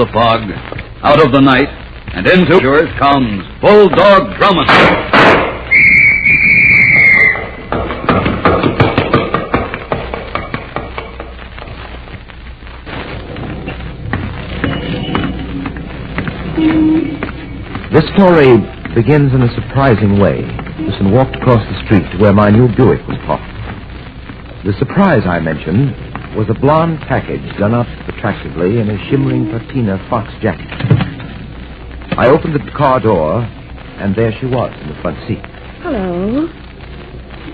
the fog, out of the night, and into yours comes Bulldog Drummond. This story begins in a surprising way. Listen walked across the street to where my new Buick was parked. The surprise I mentioned was a blonde package done up attractively in a shimmering patina fox jacket. I opened the car door, and there she was in the front seat. Hello.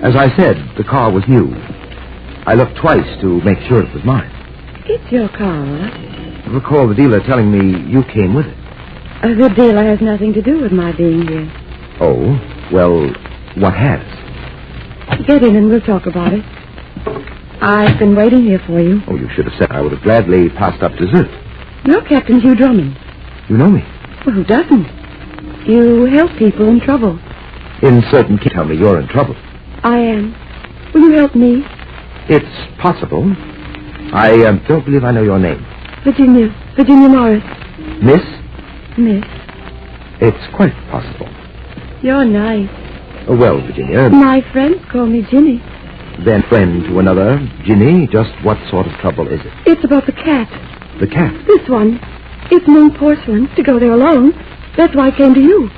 As I said, the car was new. I looked twice to make sure it was mine. It's your car. I recall the dealer telling me you came with it. Uh, the dealer has nothing to do with my being here. Oh, well, what has? Get in and we'll talk about it. I've been waiting here for you. Oh, you should have said I would have gladly passed up dessert. You're Captain Hugh Drummond. You know me. Well, who doesn't? You help people in trouble. In certain cases, tell me you're in trouble. I am. Will you help me? It's possible. I uh, don't believe I know your name. Virginia. Virginia Morris. Miss? Miss. It's quite possible. You're nice. Oh, well, Virginia, My friends call me Ginny. Then friend to another, Ginny, just what sort of trouble is it? It's about the cat. The cat. This one. It's Ming Porcelain to go there alone. That's why I came to you.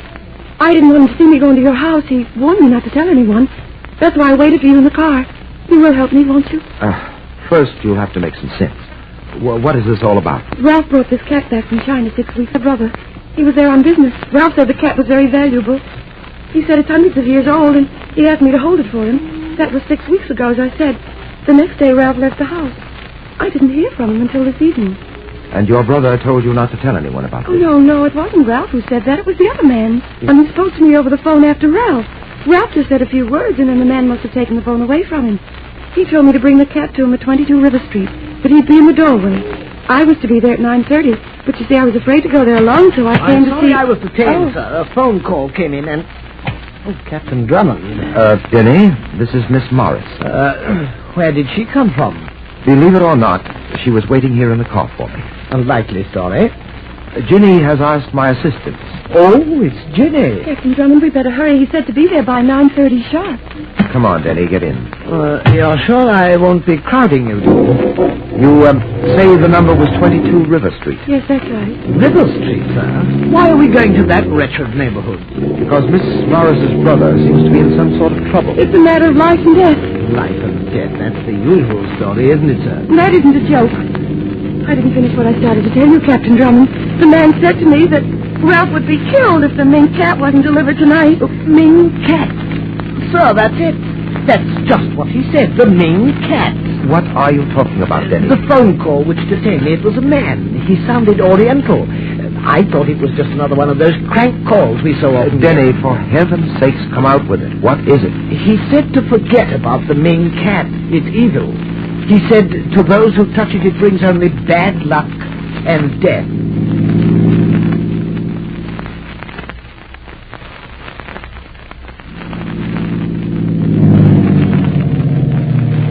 I didn't want him to see me going to your house. He warned me not to tell anyone. That's why I waited for you in the car. You will help me, won't you? Uh, first, you'll have to make some sense. Well, what is this all about? Ralph brought this cat back from China six weeks ago. brother. He was there on business. Ralph said the cat was very valuable. He said it's hundreds of years old, and he asked me to hold it for him. That was six weeks ago, as I said. The next day, Ralph left the house. I didn't hear from him until this evening. And your brother told you not to tell anyone about Oh, this. no, no, it wasn't Ralph who said that. It was the other man. And he spoke to me over the phone after Ralph. Ralph just said a few words, and then the man must have taken the phone away from him. He told me to bring the cat to him at 22 River Street, but he'd be in the doorway. I was to be there at 9.30, but you see, I was afraid to go there alone, so I came I'm to sorry see... I was detained, Oh. sir. A phone call came in and... Captain Drummond. Uh, Denny, this is Miss Morris. Uh, where did she come from? Believe it or not, she was waiting here in the car for me. A likely story. Ginny has asked my assistance. Oh, it's Ginny. Captain Drummond, we better hurry. He said to be there by 9.30 sharp. Come on, Denny, get in. Uh, you're sure I won't be crowding you, do you? You um, say the number was 22 River Street. Yes, that's right. River Street, sir? Why are we going to that wretched neighborhood? Because Miss Morris's brother seems to be in some sort of trouble. It's a matter of life and death. Life and death. That's the usual story, isn't it, sir? That isn't a joke. I didn't finish what I started to tell you, Captain Drummond. The man said to me that Ralph would be killed if the Ming cat wasn't delivered tonight. Ming cat. Sir, that's it. That's just what he said. The Ming cat. What are you talking about, Denny? The phone call which detained me, it was a man. He sounded oriental. I thought it was just another one of those crank calls we so often get. Denny, for heaven's sakes, come out with it. What is it? He said to forget about the Ming cat. It's evil. He said to those who touch it, it brings only bad luck and death.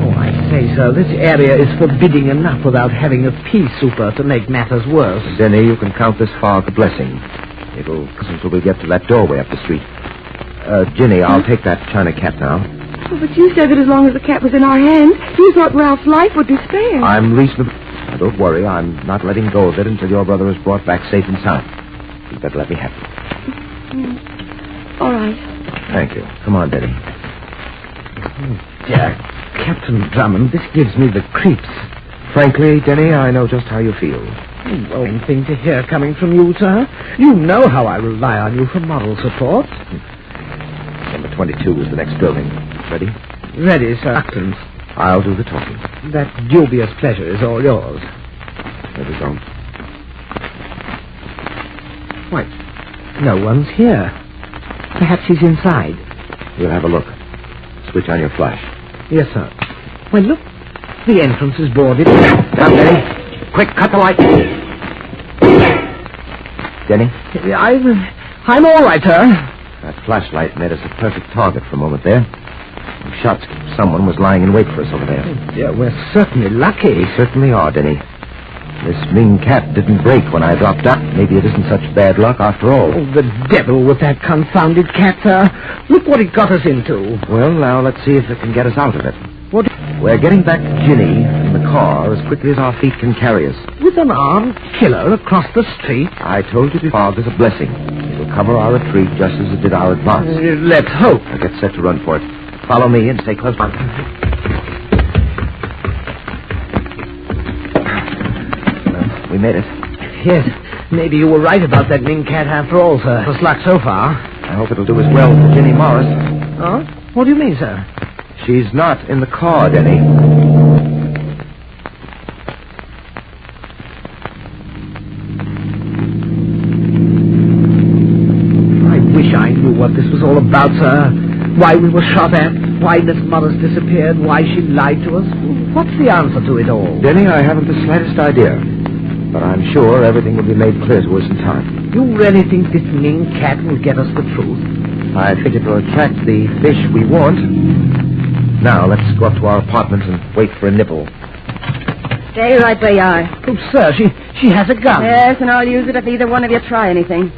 Oh, I say, sir, this area is forbidding enough without having a pea souper to make matters worse. Denny, you can count this fog a blessing. It'll until we get to that doorway up the street. Uh, Ginny, I'll take that china cat now. Oh, but you said that as long as the cat was in our hands, you thought Ralph's life would be spared. I'm reasonable. Now, don't worry, I'm not letting go of it until your brother is brought back safe and sound. You'd better let me have it. Mm. All right. Thank you. Come on, Denny. Dear Captain Drummond, this gives me the creeps. Frankly, Denny, I know just how you feel. Hmm, One thing to hear coming from you, sir. You know how I rely on you for moral support. Hmm. Number 22 is the next building. Ready? Ready, sir. Ah, Acton. I'll do the talking. That dubious pleasure is all yours. There we go. Why, no one's here. Perhaps he's inside. We'll have a look. Switch on your flash. Yes, sir. Well, look. The entrance is boarded. Down, Denny. Quick, cut the light. Denny, I'm, I'm all right, sir. that flashlight made us a perfect target for a moment there. We shot someone was lying in wait for us over there. Yeah, we're certainly lucky. We certainly are, Denny. This Ming cat didn't break when I dropped out. Maybe it isn't such bad luck after all. Oh, the devil with that confounded cat, sir. Look what it got us into. Well, now let's see if it can get us out of it. What? We're getting back to Ginny in the car as quickly as our feet can carry us. With an armed killer across the street? I told you before, there's a blessing. It will cover our retreat just as it did our advance. Uh, let's hope. Now get set to run for it. Follow me and stay close by. Well, we made it. Yes, maybe you were right about that Ming cat after all, sir. Just luck so far. I hope it'll do as well for Ginny Morris. Oh? What do you mean, sir? She's not in the car, Denny. I wish I knew what this was all about, sir. Why we were shot at, why Miss Morris disappeared, why she lied to us. What's the answer to it all? Denny, I haven't the slightest idea. But I'm sure everything will be made clear to us in time. You really think this Ming cat will get us the truth? I think it will attract the fish we want. Now, let's go up to our apartment and wait for a nibble. Stay right where you are. Oh, sir, she she has a gun. Yes, and I'll use it if either one of you try anything.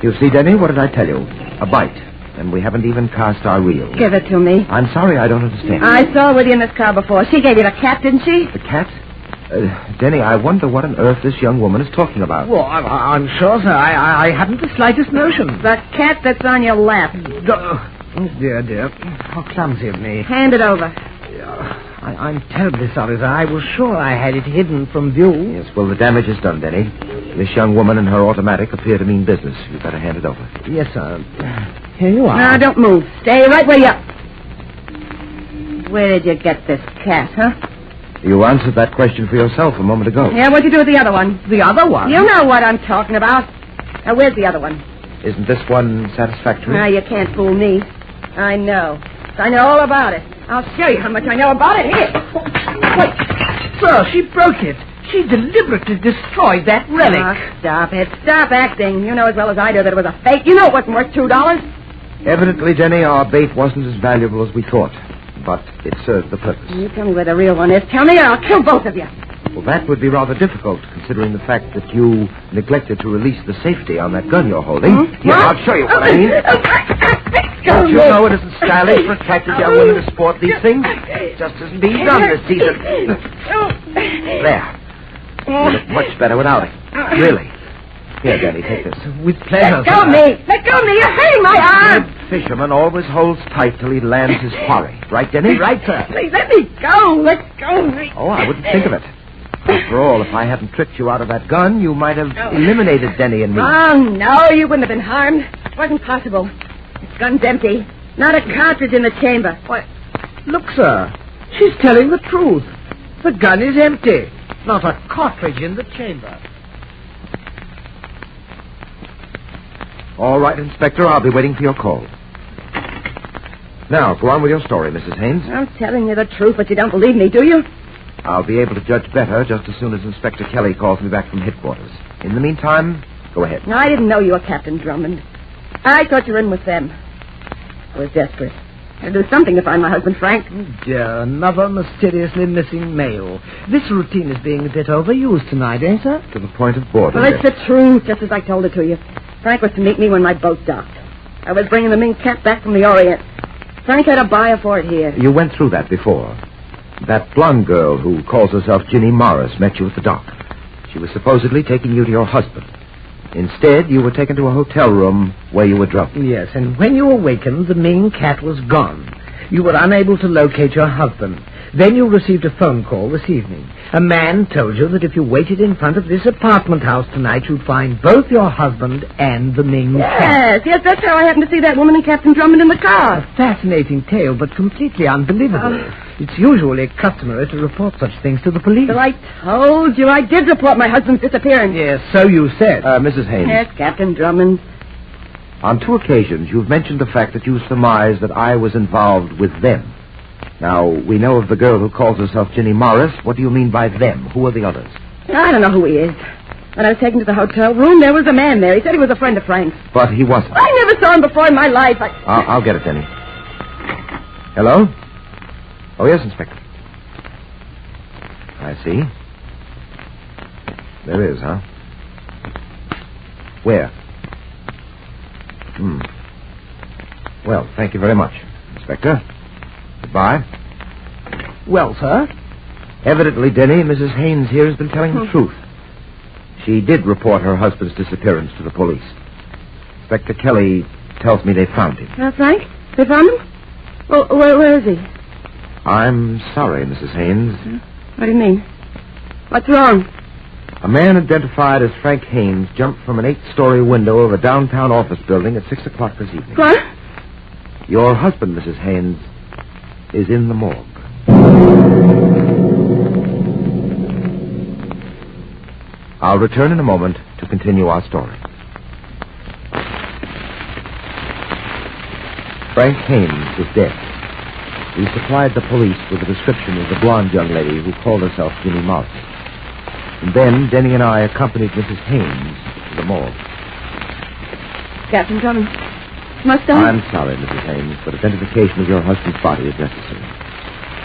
You see, Denny, what did I tell you? A bite. And we haven't even cast our reel. Give it to me. I'm sorry, I don't understand. I saw her with you in this car before. She gave you the cat, didn't she? The cat? Uh, Denny, I wonder what on earth this young woman is talking about. Well, I'm, I'm sure, sir. I, I, I hadn't the slightest notion. The cat that's on your lap. Oh, dear, dear. How clumsy of me. Hand it over. I, I'm terribly sorry, sir. I was sure I had it hidden from view. Yes, well, the damage is done, Denny. This young woman and her automatic appear to mean business. You'd better hand it over. Yes, sir. Here you are. Now, don't move. Stay right where you are. Where did you get this cat, huh? You answered that question for yourself a moment ago. Yeah, what'd you do with the other one? The other one? You know what I'm talking about. Now, where's the other one? Isn't this one satisfactory? Now, you can't fool me. I know. I know all about it. I'll show you how much I know about it. Here. What? Sir, she broke it. She deliberately destroyed that relic. Oh, stop it. Stop acting. You know as well as I do that it was a fake. You know it wasn't worth two dollars. Evidently, Denny, our bait wasn't as valuable as we thought. But it served the purpose. You tell me where the real one is. Tell me or I'll kill both of you. Well, that would be rather difficult, considering the fact that you neglected to release the safety on that gun you're holding. Hmm? Here, What? I'll show you what I mean. Don't you know it isn't stylish for attractive young women to sport these things? It just isn't being done this season. There. You look much better without it. Really. Here, Danny, take this. With pleasure, Let go of me. Let go of me. You're hurting my arm. The fisherman always holds tight till he lands his quarry. Right, Denny? Right, sir. Please let me go. Let go of me. Oh, I wouldn't think of it. After all, if I hadn't tricked you out of that gun, you might have eliminated Denny and me. Oh, no, you wouldn't have been harmed. It wasn't possible. This gun's empty. Not a cartridge in the chamber. Why, look, sir. She's telling the truth. The gun is empty. Not a cartridge in the chamber. All right, Inspector, I'll be waiting for your call. Now, go on with your story, Mrs. Haynes. I'm telling you the truth, but you don't believe me, do you? I'll be able to judge better just as soon as Inspector Kelly calls me back from headquarters. In the meantime, go ahead. No, I didn't know you were Captain Drummond. I thought you were in with them. I was desperate. I had do something to find my husband, Frank. Dear, another mysteriously missing male. This routine is being a bit overused tonight, eh, sir? To the point of boredom. Well, it's the truth, just as I told it to you. Frank was to meet me when my boat docked. I was bringing the Ming cat back from the Orient. Frank had a buyer for it here. You went through that before. That blonde girl who calls herself Ginny Morris met you at the dock. She was supposedly taking you to your husband. Instead, you were taken to a hotel room where you were drugged. Yes, and when you awakened, the Ming cat was gone. You were unable to locate your husband. Then you received a phone call this evening. A man told you that if you waited in front of this apartment house tonight, you'd find both your husband and the Ming cat. Yes, yes, that's how I happened to see that woman and Captain Drummond in the car. A fascinating tale, but completely unbelievable. Uh, it's usually customary to report such things to the police. So I told you I did report my husband's disappearance. Yes, so you said. Uh, Mrs. Haynes, Yes, Captain Drummond. on two occasions you've mentioned the fact that you surmised that I was involved with them. Now, we know of the girl who calls herself Ginny Morris. What do you mean by them? Who are the others? I don't know who he is. When I was taken to the hotel room, there was a man there. He said he was a friend of Frank's. But he wasn't. I never saw him before in my life. I... I'll, I'll get it, Denny. Hello? Oh, yes, Inspector. I see. There is, huh? Where? Hmm. Well, thank you very much, Inspector. Goodbye. Well, sir? Evidently, Denny, Mrs. Haynes here has been telling the truth. She did report her husband's disappearance to the police. Inspector Kelly tells me they found him. Now, Frank, they found him? Well, where, where is he? I'm sorry, Mrs. Haynes. Hmm? What do you mean? What's wrong? A man identified as Frank Haynes jumped from an eight-story window of a downtown office building at six o'clock this evening. What? Your husband, Mrs. Haynes, is in the morgue. I'll return in a moment to continue our story. Frank Haynes is dead. We supplied the police with a description of the blonde young lady who called herself Ginny Morris. And then Denny and I accompanied Mrs. Haynes to the morgue. Captain Drummond. Must I? I'm sorry, Mrs. Haynes, but identification of your husband's body is necessary.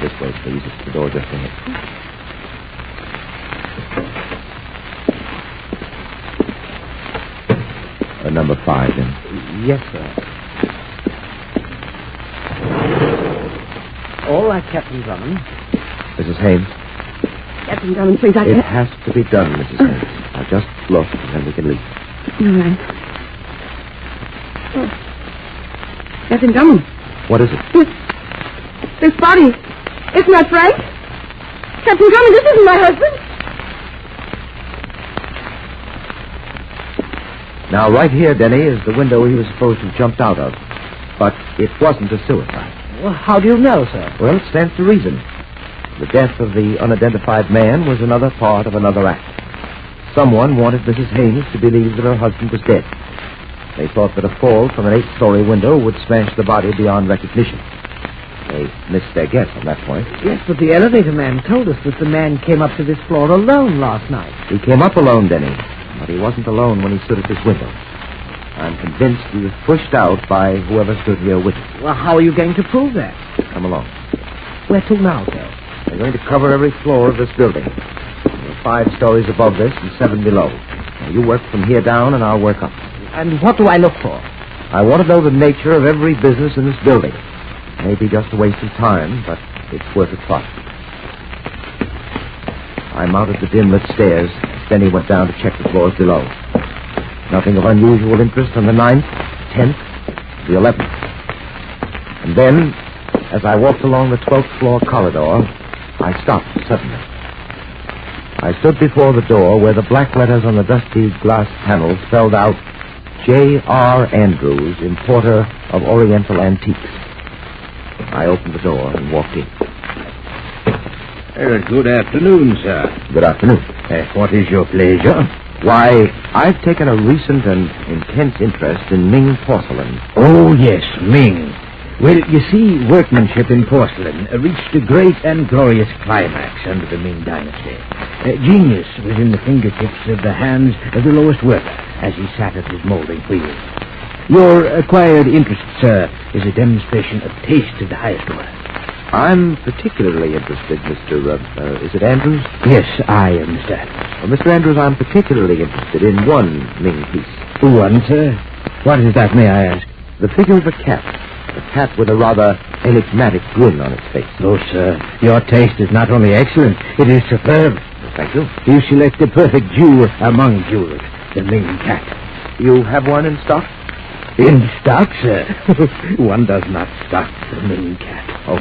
This way, please. It's the door just ahead. Uh, number five, then. Yes, sir. Captain Drummond. Mrs. Haynes, Captain Drummond, please, I it can't... has to be done, Mrs. Oh. Haynes. Now, just look, and then we can leave. All right. Oh. Captain Drummond, What is it? this... This body... It's not Frank? Captain Drummond, this isn't my husband. Now, right here, Denny, is the window he was supposed to have jumped out of. But it wasn't a suicide. Well, how do you know, sir? Well, it stands to reason. The death of the unidentified man was another part of another act. Someone wanted Mrs. Haynes to believe that her husband was dead. They thought that a fall from an eight-story window would smash the body beyond recognition. They missed their guess on that point. Yes, but the elevator man told us that the man came up to this floor alone last night. He came up alone, Denny, but he wasn't alone when he stood at this window. I'm convinced he was pushed out by whoever stood here with him. Well, how are you going to prove that? Come along. Where to now, sir? We're going to cover every floor of this building. There are five stories above this and seven below. Now, you work from here down, and I'll work up. And what do I look for? I want to know the nature of every business in this building. Maybe just a waste of time, but it's worth a try. I mounted the dim lit stairs. Then he went down to check the floors below. Nothing of unusual interest on the ninth, tenth, the eleventh. And then, as I walked along the twelfth floor corridor, I stopped suddenly. I stood before the door where the black letters on the dusty glass panel spelled out J.R. Andrews, importer of Oriental antiques. I opened the door and walked in. Uh, good afternoon, sir. Good afternoon. Uh, what is your pleasure? Why, I've taken a recent and intense interest in Ming porcelain. Oh, yes, Ming. Well, you see, workmanship in porcelain reached a great and glorious climax under the Ming Dynasty. Uh, genius was in the fingertips of the hands of the lowest worker as he sat at his molding wheel. Your acquired interest, sir, is a demonstration of taste of the highest order. I'm particularly interested, Mr. Uh, uh, is it Andrews? Yes, I am, Mr. Adams. Well, Mr. Andrews, I'm particularly interested in one Ming piece. One, sir? What is that, may I ask? The figure of a cat. A cat with a rather enigmatic grin on its face. No, sir. Your taste is not only excellent, it is superb. Thank you. You select the perfect jewel among jewels, the Ming cat. You have one in stock? In stock, sir. One does not stock the Ming cat. Oh,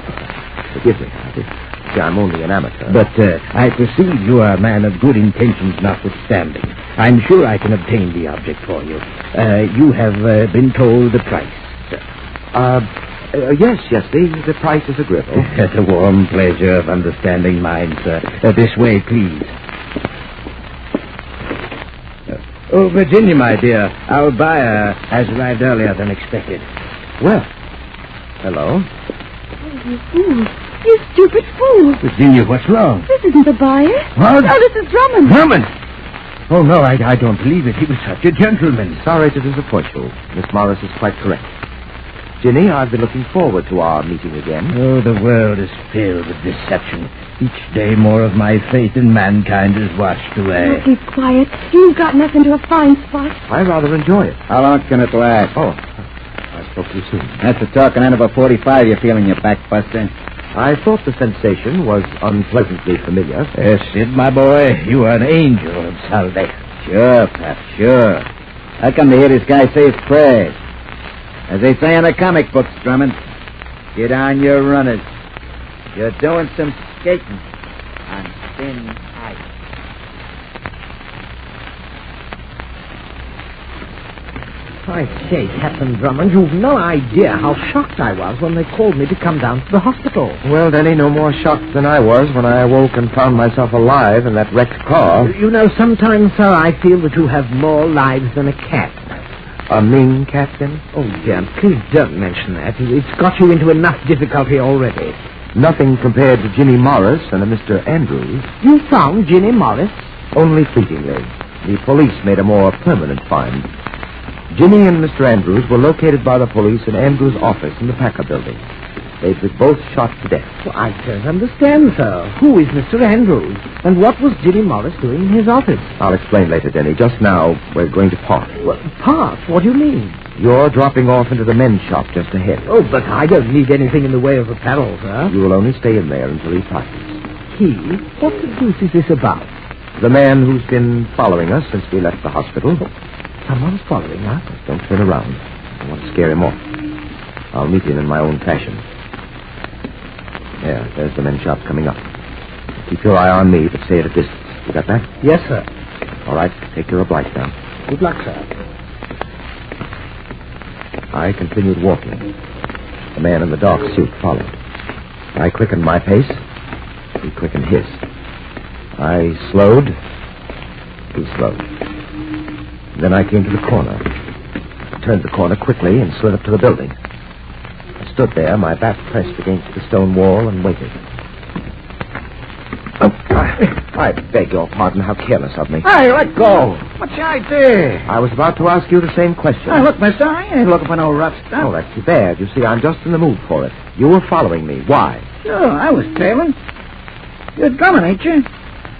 forgive me. Did. See, I'm only an amateur. But uh, I perceive you are a man of good intentions notwithstanding. I'm sure I can obtain the object for you. Uh, you have uh, been told the price, sir. Uh, uh, yes, yes, the, the price is agreeable. A warm pleasure of understanding mine, sir. Uh, this way, please. Uh, oh, Virginia, my dear, our buyer has arrived earlier than expected. Well, hello. You fool. You stupid fool. Virginia, what's wrong? This isn't the buyer. What? Oh, this is Drummond. Drummond! Oh, no, I, I don't believe it. He was such a gentleman. Sorry to disappoint you. Miss Morris is quite correct. Ginny, I've been looking forward to our meeting again. Oh, the world is filled with deception. Each day more of my faith in mankind is washed away. Oh, away. keep quiet. You've gotten us into a fine spot. I rather enjoy it. How long can it last? Oh, I spoke too soon. That's the talking end of a 45 you feel in your back, Buster. I thought the sensation was unpleasantly familiar. Yes, Sid, my boy, you are an angel of salvation. Sure, Pap, sure. I come to hear this guy say his prayers. As they say in the comic books, Drummond, get on your runners. You're doing some skating on thin I say, Captain Drummond, you've no idea how shocked I was when they called me to come down to the hospital. Well, Denny, no more shocked than I was when I awoke and found myself alive in that wrecked car. You know, sometimes, sir, I feel that you have more lives than a cat. A Ming cat, Denny? Oh, dear, please don't mention that. It's got you into enough difficulty already. Nothing compared to Ginny Morris and a Mr. Andrews. You found Ginny Morris? Only fleetingly. The police made a more permanent find. Ginny and Mr. Andrews were located by the police in Andrews' office in the Packer building. They were both shot to death. Well, I don't understand, sir. Who is Mr. Andrews? And what was Ginny Morris doing in his office? I'll explain later, Denny. Just now, we're going to part. Well, part? What do you mean? You're dropping off into the men's shop just ahead. Oh, but I don't need anything in the way of apparel, sir. You will only stay in there until he passes. He? What the deuce is this about? The man who's been following us since we left the hospital. Oh, Someone's following us. Don't turn around. I want to scare him off. I'll meet him in my own fashion. There, there's the men's shop coming up. Keep your eye on me, but stay at a distance. You got that? Yes, sir. All right, take your oblige now. Good luck, sir. I continued walking. The man in the dark suit followed. I quickened my pace. He quickened his. I slowed. He slowed. Then I came to the corner. I turned the corner quickly and slid up to the building. I stood there, my back pressed against the stone wall, and waited. Oh, I, I beg your pardon. How careless of me. Hey, let go. What's the idea? I was about to ask you the same question. Hey, look, mister, I ain't looking for no rough stuff. Oh, that's too bad. You see, I'm just in the mood for it. You were following me. Why? Sure, I was tailing. You're Drummond, ain't you?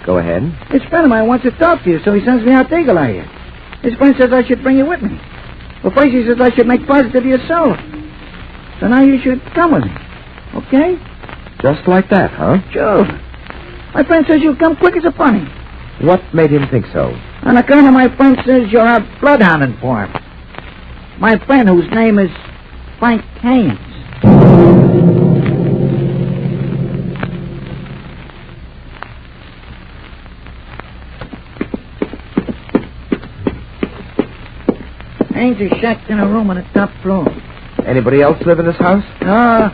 Go ahead. This friend of mine wants to talk to you, so he sends me out to Eagle Eye you. His friend says I should bring you with me. Well, first he says I should make positive you're. So now you should come with me. Okay? Just like that, huh? Sure. My friend says you'll come quick as a bunny. What made him think so? On account of my friend says you're out bloodhounding for him. My friend whose name is Frank Haynes. Haynes is shacked in a room on the top floor. Anybody else live in this house? Uh,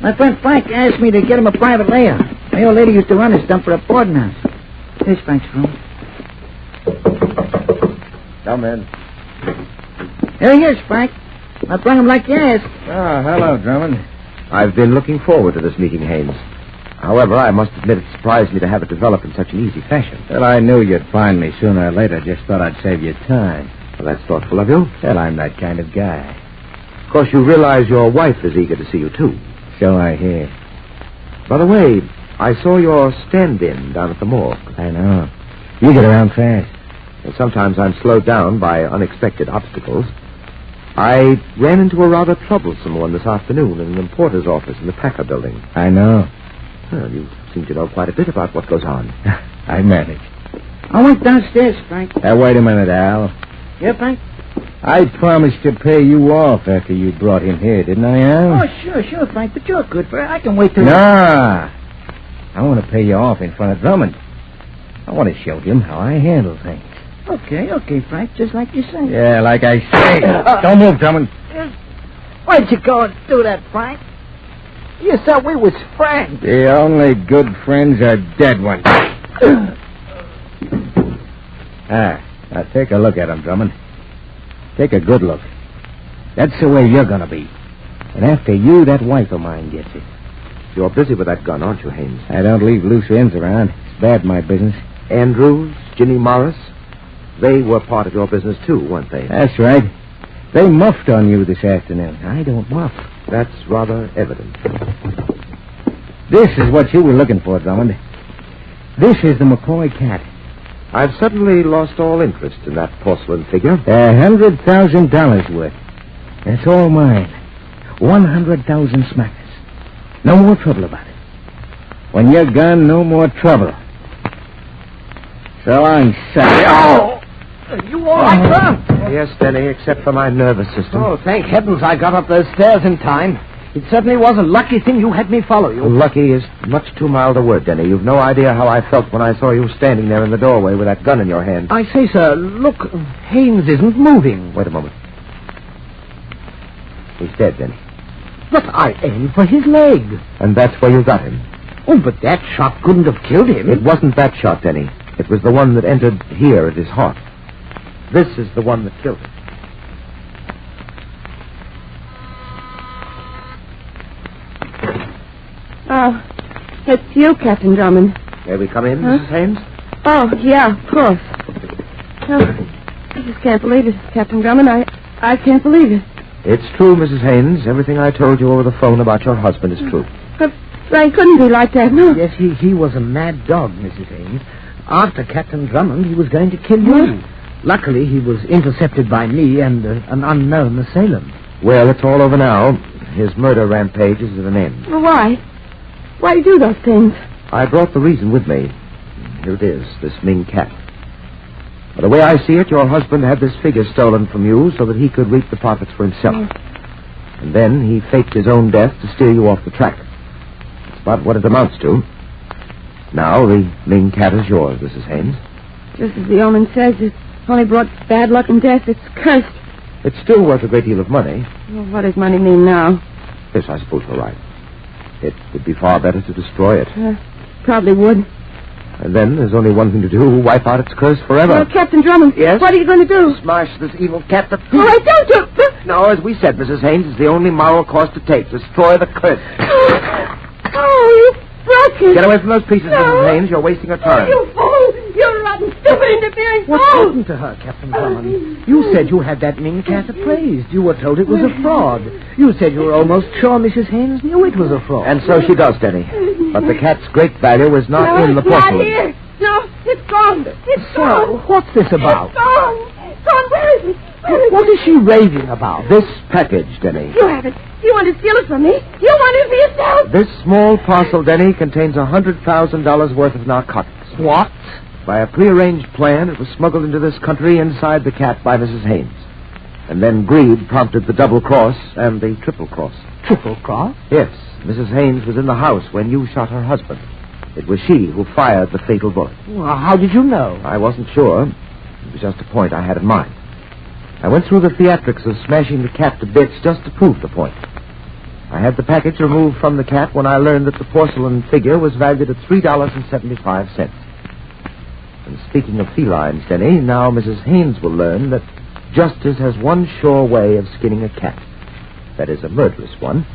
my friend Frank asked me to get him a private layout. My old lady used to run this dump for a boarding house. Here's Frank's room. Come in. Here he is, Frank. I brought him like you asked. Ah, hello, Drummond. I've been looking forward to this meeting, Haynes. However, I must admit it surprised me to have it develop in such an easy fashion. Well, I knew you'd find me sooner or later. Just thought I'd save you time. Well, that's thoughtful of you. Well, I'm that kind of guy. Of course, you realize your wife is eager to see you, too. So I hear. By the way, I saw your stand-in down at the morgue. I know. You get around fast. And sometimes I'm slowed down by unexpected obstacles. I ran into a rather troublesome one this afternoon in an importer's office in the Packer building. I know. Well, you seem to know quite a bit about what goes on. I manage. I went downstairs, Frank. Now, wait a minute, Al. Yeah, Frank? I promised to pay you off after you brought him here, didn't I, Al? Oh, sure, sure, Frank. But you're good for it. I can wait till... Nah. I want to pay you off in front of Drummond. I want to show him how I handle things. Okay, okay, Frank. Just like you say. Yeah, like I say. Don't move, Drummond. Why'd you go and do that, Frank? You said we was friends. The only good friends are dead ones. ah, now take a look at him, Drummond. Take a good look. That's the way you're going to be. And after you, that wife of mine gets it. You're busy with that gun, aren't you, Haynes? I don't leave loose ends around. It's bad, my business. Andrews, Ginny Morris, they were part of your business, too, weren't they? That's right. They muffed on you this afternoon. I don't muff. That's rather evident. This is what you were looking for, Drummond. This is the McCoy cat. I've suddenly lost all interest in that porcelain figure. A hundred thousand dollars worth. It's all mine. One hundred thousand smackers. No more trouble about it. When you're gone, no more trouble. So long, son. Oh! You all right, sir? Yes, Denny, except for my nervous system. Oh, thank heavens I got up those stairs in time. It certainly was a lucky thing you had me follow you. Lucky is much too mild a word, Denny. You've no idea how I felt when I saw you standing there in the doorway with that gun in your hand. I say, sir, look, Haynes isn't moving. Wait a moment. He's dead, Denny. But I aimed for his leg. And that's where you got him. Oh, but that shot couldn't have killed him. It wasn't that shot, Denny. It was the one that entered here at his heart. This is the one that killed him. Oh, it's you, Captain Drummond. May we come in, Huh? Mrs. Haynes? Oh, yeah, of course. Oh, I just can't believe it, Captain Drummond. I, I can't believe it. It's true, Mrs. Haynes. Everything I told you over the phone about your husband is true. But Frank couldn't be like that, no. Yes, he, he was a mad dog, Mrs. Haynes. After Captain Drummond, he was going to kill you. Luckily, he was intercepted by me and uh, an unknown assailant. Well, it's all over now. His murder rampage is at an end. Well, why? Why do you do those things? I brought the reason with me. Here it is, this Ming cat. But the way I see it, your husband had this figure stolen from you so that he could reap the profits for himself. And then he faked his own death to steer you off the track. That's about what it amounts to. Now, the Ming cat is yours, Mrs. Haynes. Just as the omen says, it only brought bad luck and death. It's cursed. It's still worth a great deal of money. Well, what does money mean now? Yes, I suppose you're right. It would be far better to destroy it. Uh, probably would. And then there's only one thing to do wipe out its curse forever. Well, Captain Drummond, Yes? what are you going to do? Smash this evil cat to Oh, I don't do... No, as we said, Mrs. Haynes, it's the only moral course to take. Destroy the curse. Oh, you broke it. Get away from those pieces, No. Mrs. Haynes. You're wasting your Oh, time. you fool! You're rotten, stupid, interfering What fool! happened to her, Captain Drummond? You said you had that Ming cat appraised. You were told it was a fraud. You said you were almost sure Mrs. Haynes knew it was a fraud. And so she does, Denny. But the cat's great value was not no, in the it's not porcelain. here. No, it's gone. It's so, gone. what's this about? It's gone. It's gone. Where is it? Where is What she raving about? This package, Denny. You have it. You want to steal it from me? You want it for yourself? This small parcel, Denny, contains a $100,000 worth of narcotics. What? By a prearranged plan, it was smuggled into this country inside the cat by Mrs. Haynes. And then greed prompted the double cross and the triple cross. Triple cross? Yes, Mrs. Haynes was in the house when you shot her husband. It was she who fired the fatal bullet. Well, how did you know? I wasn't sure. It was just a point I had in mind. I went through the theatrics of smashing the cat to bits just to prove the point. I had the package removed from the cat when I learned that the porcelain figure was valued at $3.75. And speaking of felines, Denny, now Mrs. Haynes will learn that justice has one sure way of skinning a cat. That is a murderous one.